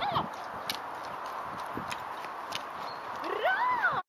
Hey!